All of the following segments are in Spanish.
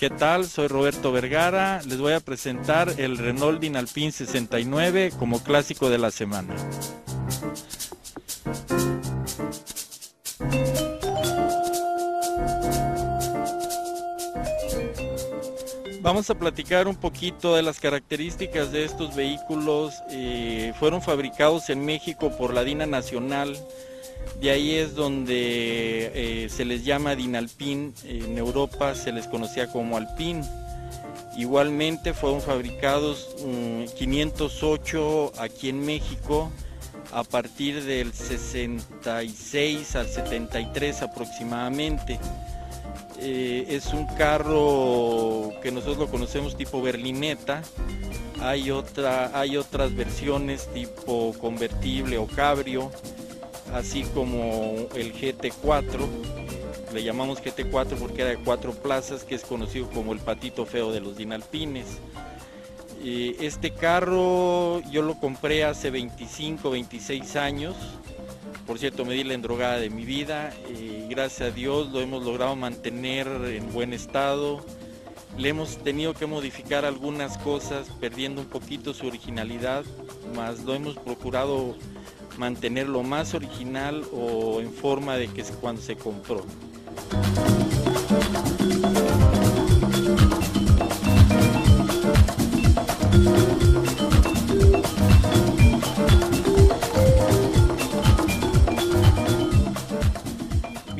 ¿Qué tal? Soy Roberto Vergara. Les voy a presentar el Renault Dinalpin 69 como clásico de la semana. Vamos a platicar un poquito de las características de estos vehículos. Eh, fueron fabricados en México por la DINA Nacional de ahí es donde eh, se les llama Dinalpin, en Europa se les conocía como Alpin. Igualmente fueron fabricados 508 mm, aquí en México a partir del 66 al 73 aproximadamente. Eh, es un carro que nosotros lo conocemos tipo berlineta. Hay, otra, hay otras versiones tipo convertible o cabrio así como el GT4, le llamamos GT4 porque era de cuatro plazas, que es conocido como el patito feo de los dinalpines. este carro yo lo compré hace 25, 26 años, por cierto me di la endrogada de mi vida y gracias a Dios lo hemos logrado mantener en buen estado. Le hemos tenido que modificar algunas cosas, perdiendo un poquito su originalidad, más lo hemos procurado mantenerlo más original o en forma de que es cuando se compró.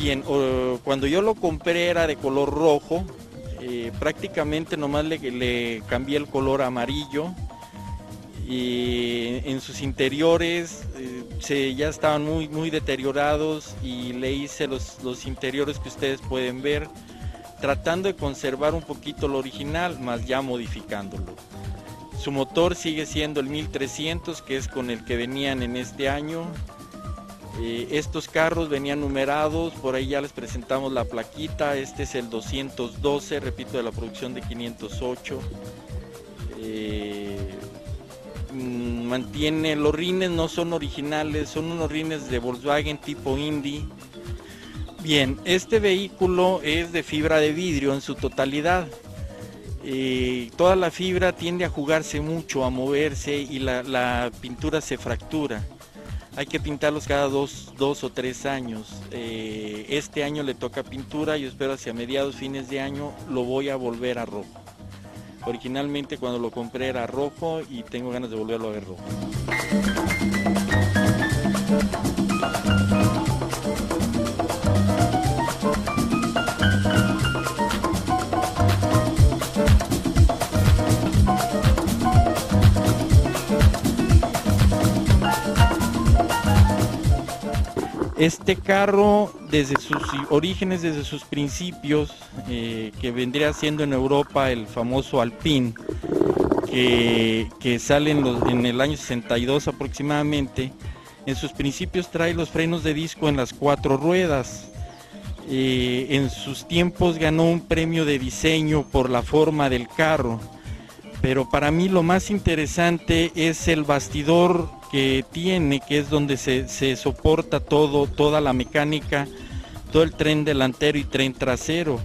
Bien, cuando yo lo compré era de color rojo, eh, prácticamente nomás le, cambié el color amarillo y en sus interiores eh, se, ya estaban muy, muy deteriorados y le hice los, los interiores que ustedes pueden ver tratando de conservar un poquito lo original, más ya modificándolo. Su motor sigue siendo el 1300, que es con el que venían en este año. Eh, estos carros venían numerados, por ahí ya les presentamos la plaquita. Este es el 212, repito, de la producción de 508. Mm, mantiene, los rines no son originales, son unos rines de Volkswagen tipo Indy. Bien, este vehículo es de fibra de vidrio en su totalidad. Eh, toda la fibra tiende a jugarse mucho, a moverse y la, pintura se fractura. Hay que pintarlos cada dos, dos o tres años. Eh, este año le toca pintura, yo espero hacia mediados, fines de año lo voy a volver a rojo. Originalmente cuando lo compré era rojo y tengo ganas de volverlo a ver rojo. Este carro, desde sus orígenes, desde sus principios, eh, que vendría siendo en Europa el famoso Alpine, que, sale en, el año 62 aproximadamente, en sus principios trae los frenos de disco en las cuatro ruedas. Eh, en sus tiempos ganó un premio de diseño por la forma del carro, pero para mí lo más interesante es el bastidor que tiene, que es donde se, soporta todo, toda la mecánica, todo el tren delantero y tren trasero.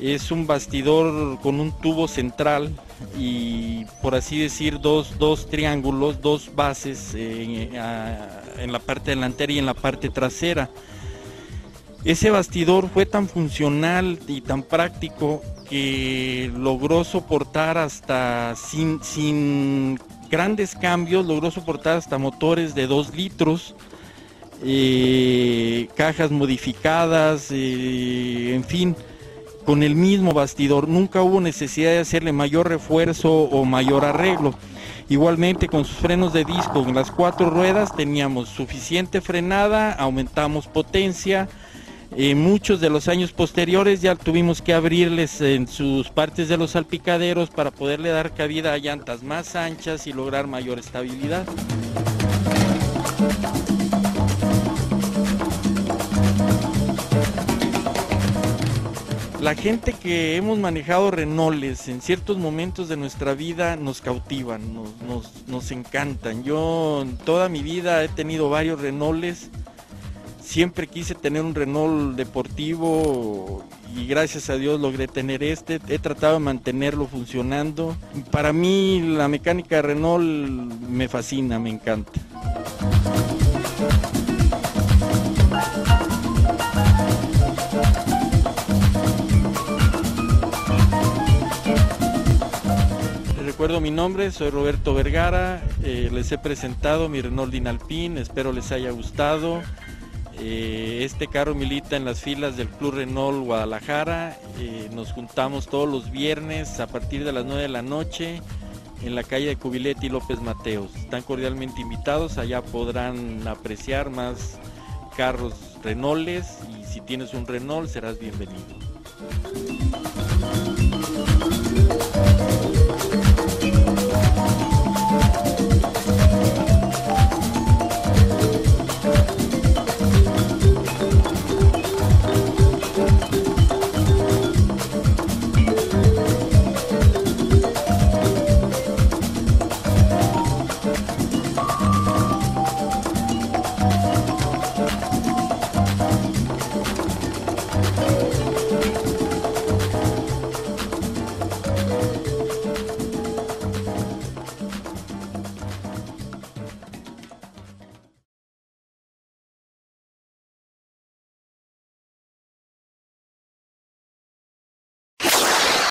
Es un bastidor con un tubo central y por así decir dos, dos triángulos, dos bases eh, en la parte delantera y en la parte trasera. Ese bastidor fue tan funcional y tan práctico que logró soportar hasta sin, sin grandes cambios, logró soportar hasta motores de 2 litros, eh, cajas modificadas, eh, en fin, con el mismo bastidor. Nunca hubo necesidad de hacerle mayor refuerzo o mayor arreglo. Igualmente con sus frenos de disco en las cuatro ruedas teníamos suficiente frenada, aumentamos potencia, en muchos de los años posteriores ya tuvimos que abrirles en sus partes de los salpicaderos para poderle dar cabida a llantas más anchas y lograr mayor estabilidad. La gente que hemos manejado Renaults en ciertos momentos de nuestra vida nos cautivan, nos, nos encantan. Yo en toda mi vida he tenido varios Renaults Siempre quise tener un Renault deportivo y gracias a Dios logré tener este. He tratado de mantenerlo funcionando. Para mí la mecánica de Renault me fascina, me encanta. recuerdo mi nombre, soy Roberto Vergara, eh, les he presentado mi Renault Dinalpin, espero les haya gustado. Eh, este carro milita en las filas del Club Renault Guadalajara. Eh, nos juntamos todos los viernes a partir de las 9 de la noche en la calle de Cubilete y López Mateos. Están cordialmente invitados, allá podrán apreciar más carros Renaults y si tienes un Renault serás bienvenido.